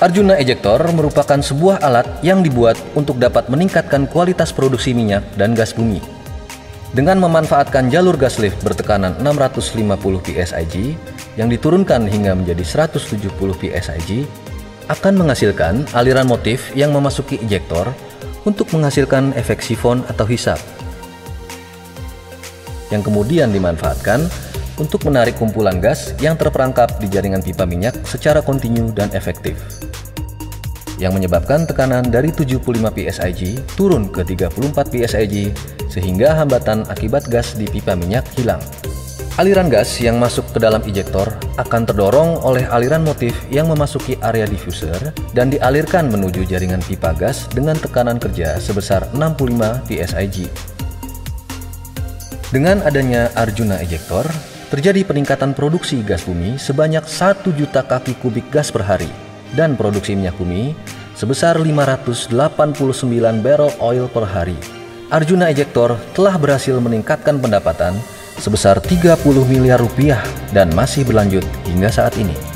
Arjuna Ejector merupakan sebuah alat yang dibuat untuk dapat meningkatkan kualitas produksi minyak dan gas bumi. Dengan memanfaatkan jalur gas lift bertekanan 650 psig yang diturunkan hingga menjadi 170 psig, akan menghasilkan aliran motif yang memasuki ejector untuk menghasilkan efek sifon atau hisap yang kemudian dimanfaatkan untuk menarik kumpulan gas yang terperangkap di jaringan pipa minyak secara kontinu dan efektif yang menyebabkan tekanan dari 75 psig turun ke 34 psig sehingga hambatan akibat gas di pipa minyak hilang. Aliran gas yang masuk ke dalam ejector akan terdorong oleh aliran motif yang memasuki area diffuser dan dialirkan menuju jaringan pipa gas dengan tekanan kerja sebesar 65 psig. Dengan adanya Arjuna Ejector, terjadi peningkatan produksi gas bumi sebanyak 1 juta kaki kubik gas per hari dan produksi minyak bumi sebesar 589 barrel oil per hari. Arjuna Ejector telah berhasil meningkatkan pendapatan sebesar 30 miliar rupiah dan masih berlanjut hingga saat ini.